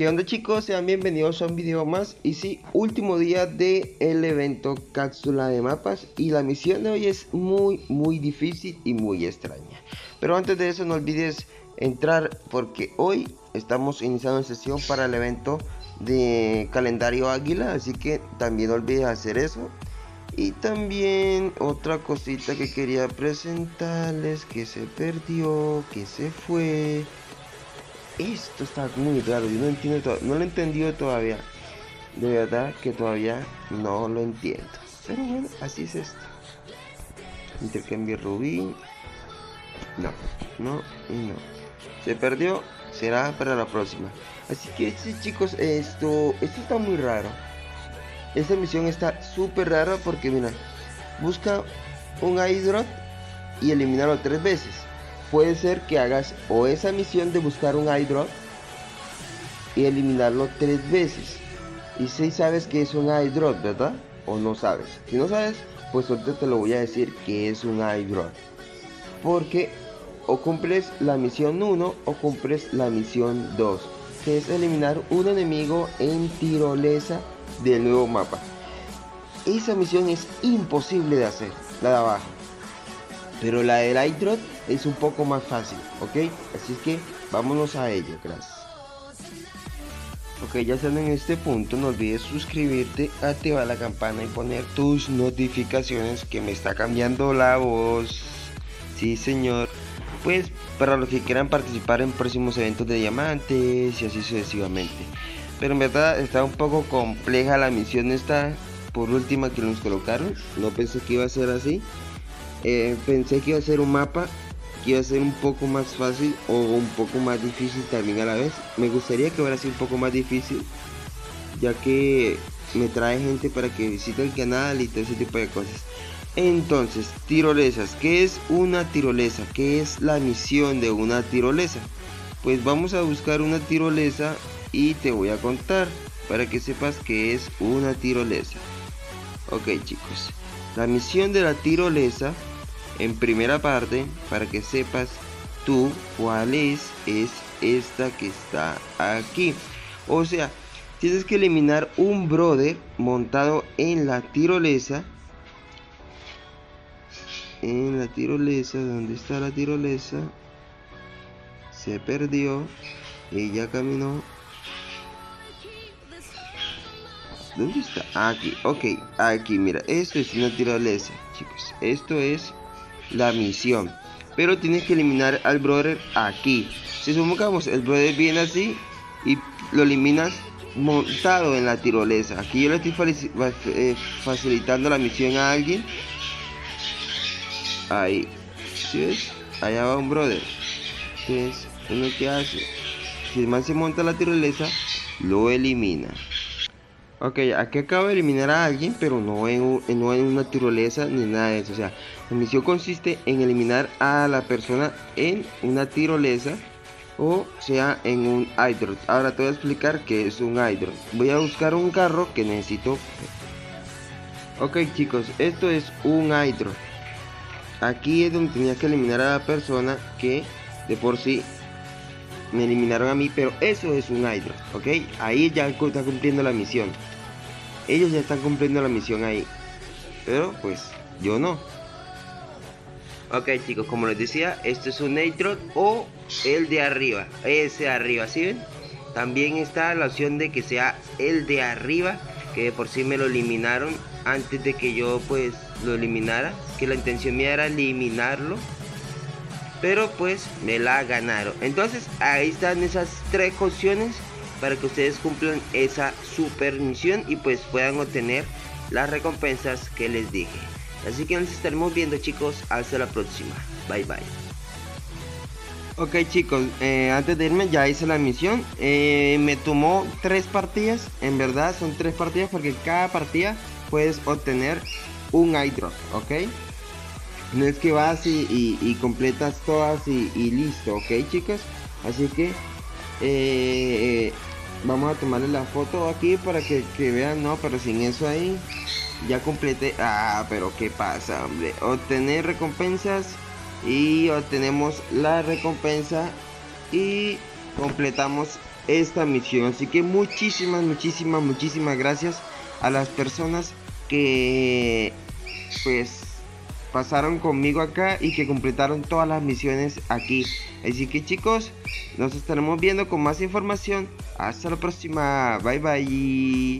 ¿Qué onda chicos? Sean bienvenidos a un video más. Y sí, último día del el evento cápsula de mapas. Y la misión de hoy es muy muy difícil y muy extraña. Pero antes de eso no olvides entrar porque hoy estamos iniciando sesión para el evento de calendario águila. Así que también no olvides hacer eso. Y también otra cosita que quería presentarles que se perdió, que se fue esto está muy raro, yo no entiendo, no lo he entendido todavía. De verdad que todavía no lo entiendo. Pero bueno, así es esto. Intercambio rubí. No, no y no. Se perdió, será para la próxima. Así que sí, chicos, esto, esto está muy raro. Esta misión está súper rara porque mira, busca un Hydrot y eliminarlo tres veces puede ser que hagas o esa misión de buscar un iDrop y eliminarlo tres veces. Y si sabes que es un iDrop, ¿verdad? O no sabes. Si no sabes, pues ahorita te lo voy a decir que es un iDrop. Porque o cumples la misión 1 o cumples la misión 2. Que es eliminar un enemigo en tirolesa del nuevo mapa. Esa misión es imposible de hacer, la de abajo. Pero la del iDrop es un poco más fácil, ¿ok? Así que vámonos a ello, gracias. Ok, ya están en este punto, no olvides suscribirte, activar la campana y poner tus notificaciones que me está cambiando la voz. Sí, señor. Pues para los que quieran participar en próximos eventos de diamantes y así sucesivamente. Pero en verdad está un poco compleja la misión esta por última que nos colocaron. No pensé que iba a ser así. Eh, pensé que iba a ser un mapa que iba a ser un poco más fácil o un poco más difícil también a la vez. Me gustaría que fuera así un poco más difícil, ya que me trae gente para que visite el canal y todo ese tipo de cosas. Entonces, tirolesas. ¿Qué es una tirolesa? ¿Qué es la misión de una tirolesa? Pues vamos a buscar una tirolesa y te voy a contar para que sepas que es una tirolesa. Ok chicos, la misión de la tirolesa en primera parte para que sepas tú cuál es es esta que está aquí. O sea tienes que eliminar un brother montado en la tirolesa. En la tirolesa donde está la tirolesa se perdió. Ya caminó. ¿Dónde está? Aquí, ok, aquí, mira, esto es una tirolesa, chicos. Esto es la misión. Pero tienes que eliminar al brother aquí. Si supongamos el brother viene así y lo eliminas montado en la tirolesa. Aquí yo le estoy eh, facilitando la misión a alguien. Ahí. ¿Sí ves? Allá va un brother. Entonces, uno que hace. Si el man se monta la tirolesa, lo elimina. Ok, aquí acabo de eliminar a alguien, pero no en, no en una tirolesa ni nada de eso. O sea, la misión consiste en eliminar a la persona en una tirolesa o sea en un hydro. Ahora te voy a explicar qué es un hydro. Voy a buscar un carro que necesito. Ok chicos, esto es un hydro. Aquí es donde tenía que eliminar a la persona que de por sí me eliminaron a mí, pero eso es un hydro, ¿ok? Ahí ya está cumpliendo la misión. Ellos ya están cumpliendo la misión ahí, pero pues yo no. Ok chicos, como les decía, esto es un Nitro o el de arriba, ese de arriba, ¿sí ven? También está la opción de que sea el de arriba, que de por sí me lo eliminaron antes de que yo pues lo eliminara, que la intención mía era eliminarlo pero pues me la ganaron. Entonces ahí están esas tres opciones para que ustedes cumplan esa super misión y pues puedan obtener las recompensas que les dije. Así que nos estaremos viendo chicos, hasta la próxima. Bye bye. Ok chicos, eh, antes de irme ya hice la misión. Eh, me tomó tres partidas, en verdad son tres partidas porque cada partida puedes obtener un iDrop, ¿ok? No es que vas y, completas todas y, listo, ¿ok chicos? Así que eh, vamos a tomarle la foto aquí para que, vean, no, pero sin eso ahí ya completé. Ah, pero ¿qué pasa, hombre? Obtener recompensas y obtenemos la recompensa y completamos esta misión. Así que muchísimas, muchísimas, muchísimas gracias a las personas que pues pasaron conmigo acá y que completaron todas las misiones aquí. Así que chicos, nos estaremos viendo con más información. Hasta la próxima. Bye bye.